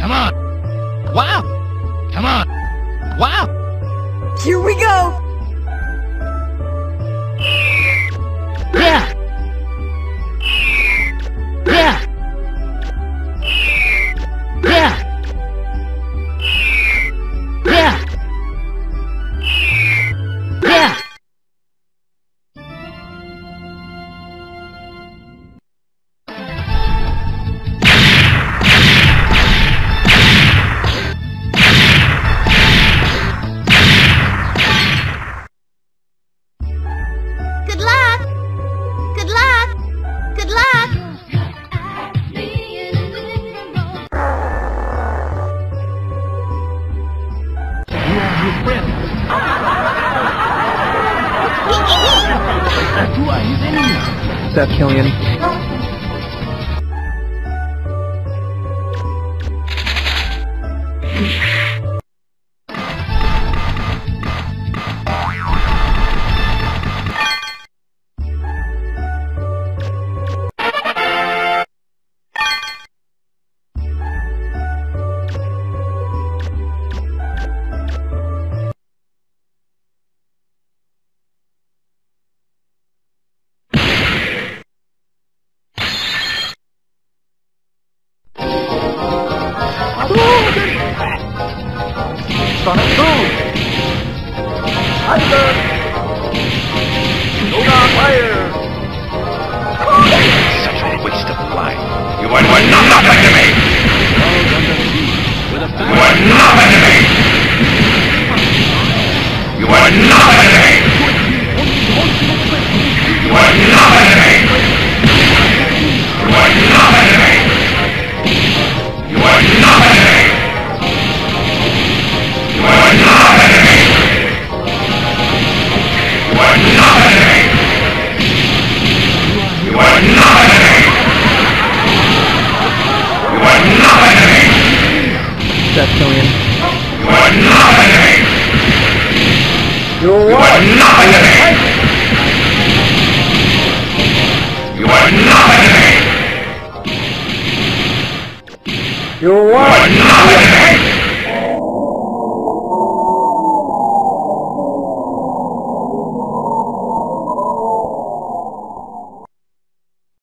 Come on. Wow. Come on. Wow. Here we go. you friend. That's who I. Is that Killian? Thunder! Yoga Fire! Such a waste of life. You are, you are nothing to me! You are nothing to me! You are nothing that, Killian. You're nothing! You are nothing! You are nothing! You are nothing!